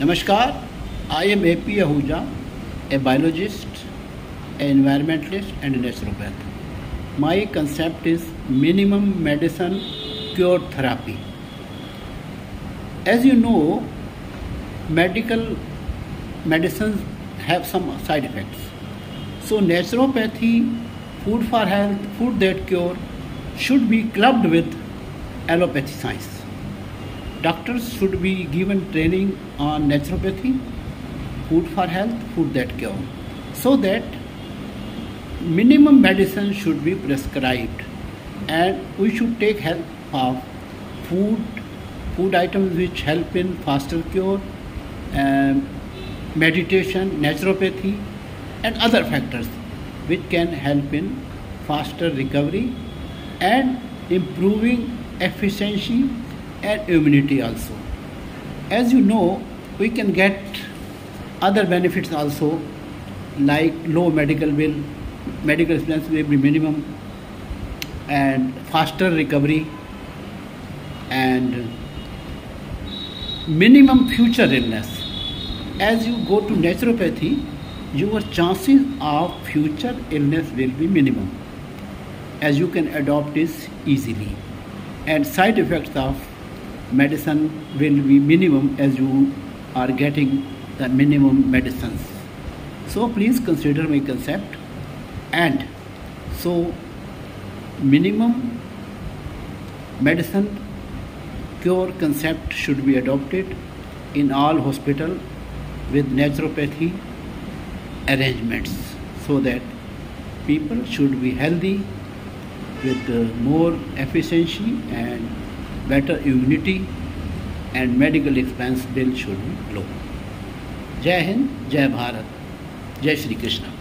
नमस्कार I am A P Ahuja a biologist a environmentalist and naturopath my concept is minimum medicine cure therapy as you know medical medicine have some side effects so naturopathy food for health food that cure should be clubbed with allopathy science Doctors should be given training on naturopathy, food for health, food that cure, so that minimum medicine should be prescribed. And we should take help of food food items which help in faster cure um, meditation naturopathy and other factors which can help in faster recovery and improving efficiency and immunity also. As you know we can get other benefits also like low medical bill medical expense will be minimum and faster recovery and minimum future illness. As you go to naturopathy your chances of future illness will be minimum as you can adopt this easily. And side effects of medicine will be minimum as you are getting the minimum medicines. So please consider my concept. And so minimum medicine cure concept should be adopted in all hospital with naturopathy arrangements so that people should be healthy with more efficiency and better immunity and medical expense bill should be low. जय हिंद जय भारत जय श्री कृष्ण